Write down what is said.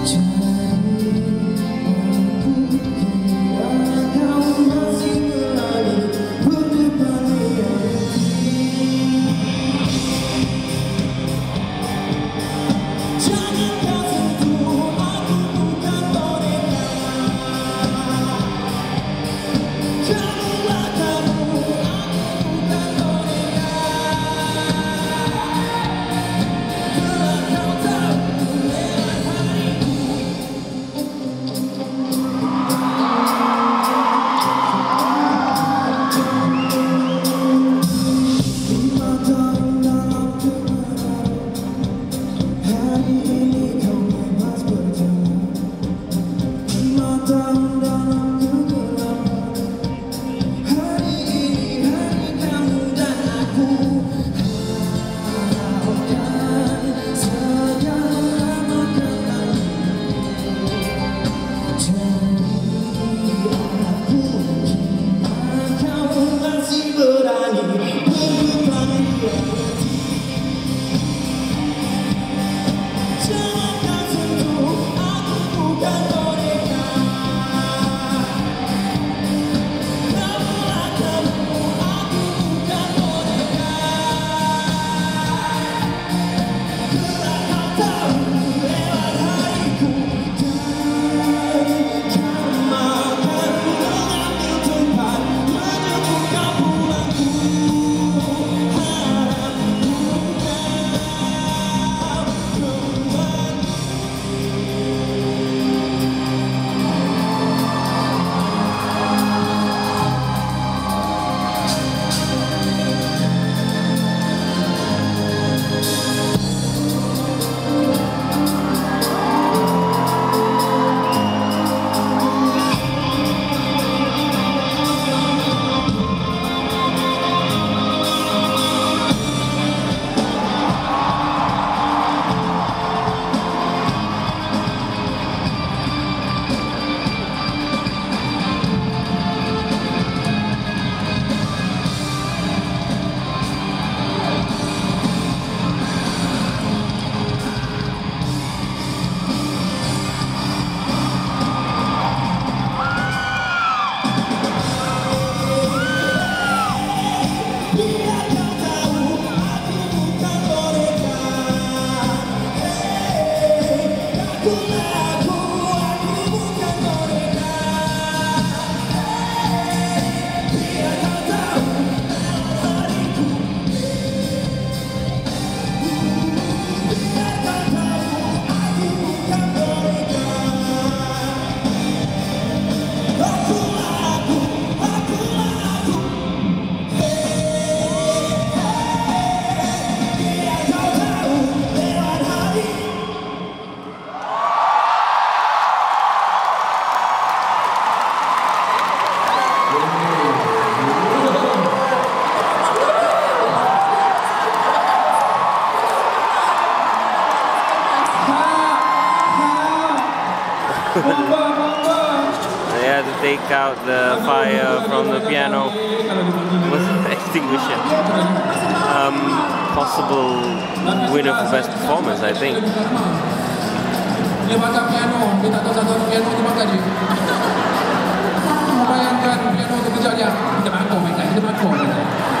Just done they had to take out the fire from the piano with extinguisher. Um, possible winner for best performance, I think. Piano kejarnya. Kita kita.